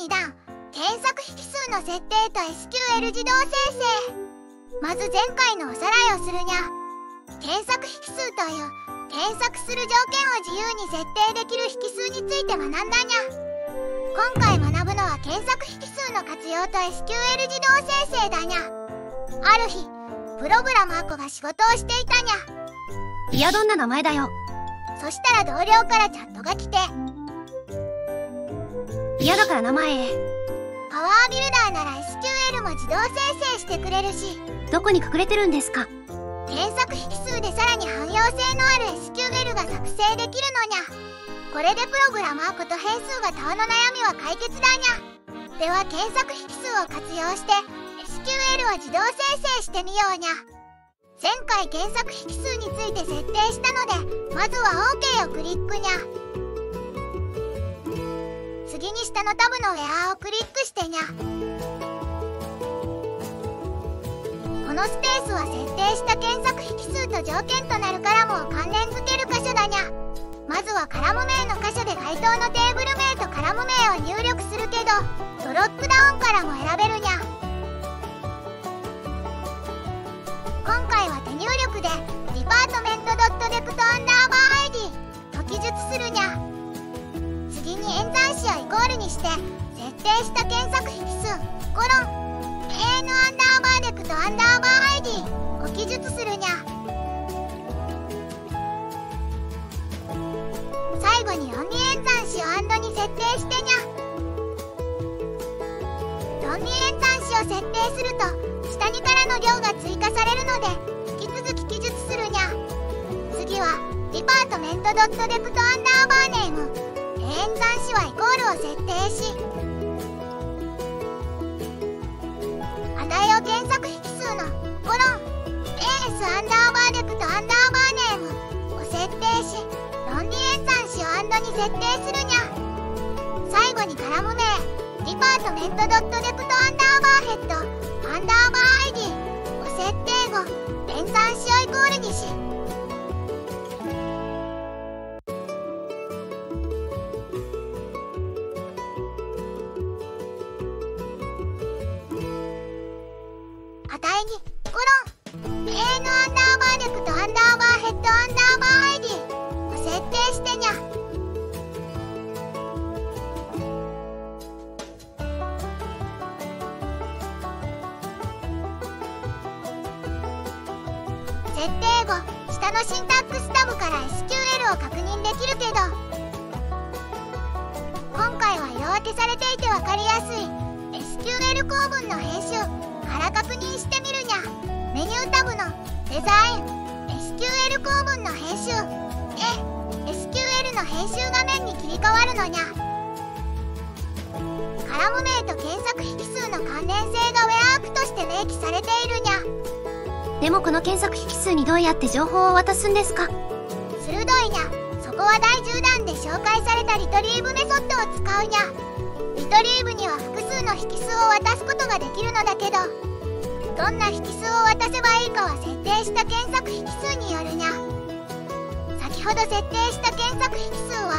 第2弾検索引数の設定と SQL 自動生成。まず前回のおさらいをするにゃ。検索引数という検索する条件を自由に設定できる引数について学んだにゃ。今回学ぶのは検索引数の活用と SQL 自動生成だにゃ。ある日プログラマー子が仕事をしていたにゃ。いやどんな名前だよ。そしたら同僚からチャットが来て嫌だから名前パワービルダーなら SQL も自動生成してくれるし。どこに隠れてるんですか？検索引数でさらに汎用性のある SQL が作成できるのにゃ。これでプログラマーこと変数がタワの悩みは解決だにゃ。では検索引数を活用して SQL を自動生成してみようにゃ。前回検索引数について設定したのでまずは OK をクリックにゃ下のタブのウェアをクリックしてにゃ。このスペースは設定した検索引数と条件となるカラムを関連付ける箇所だにゃ。まずはカラム名の箇所で該当のテーブル名とカラム名を入力するけどドロップダウンして設定した検索引数。コロン AN アンダーバーデクトアンダーバー ID を記述するにゃ。最後に論理演算子をアンドに設定してにゃ。論理演算子を設定すると下にからの行が追加されるので引き続き記述するにゃ。次はディパートメントドットデプトアンダーバーネーム。演算子はイコールを設定し値を検索引数のコロン AS アンダーバーデプトアンダーバーネームを設定し論理演算子をアンドに設定するにゃ。最後にカラム名ディパートメントドットデプトアンダーバーヘッドアンダーバー ID を設定後演算子をイコールにし値に。コロン AN アンダーバーデクトアンダーバーヘッドアンダーバー ID を設定してにゃ。設定後下のシンタックスタブから SQL を確認できるけど。今回は色分けされていて分かりやすい。SQL 構文の編集。から確認してみるにゃ。メニュータブのデザイン SQL 構文の編集。え SQL の編集画面に切り替わるのにゃ。カラム名と検索引数の関連性がウェアークとして明記されているにゃ。でもこの検索引数にどうやって情報を渡すんですか？鋭いにゃ。そこは第10弾で紹介されたリトリーブメソッドを使うにゃ。リトリーブには複数の引数を渡すことができるのだけどどんな引数を渡せばいいかは設定した検索引数によるにゃ。先ほど設定した検索引数は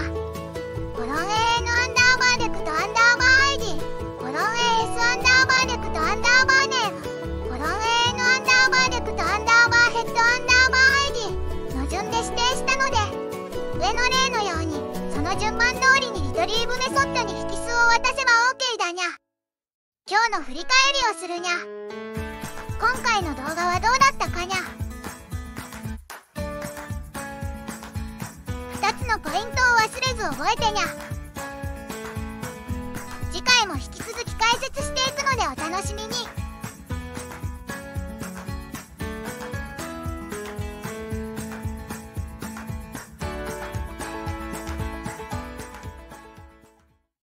コロン AN アンダーバーデクトアンダーバー ID コロン AS アンダーバーデクトアンダーバーネームコロン AN アンダーバーデクトアンダーバーヘッドアンダーバー ID の順で指定したので上の例のようにその順番通りにリトリーブメソッドに引数を渡せば OK だにゃ。今日の振り返りをするにゃ。今回の動画はどうだったかにゃ。2つのポイントを忘れず覚えてにゃ。次回も引き続き解説していくのでお楽しみに。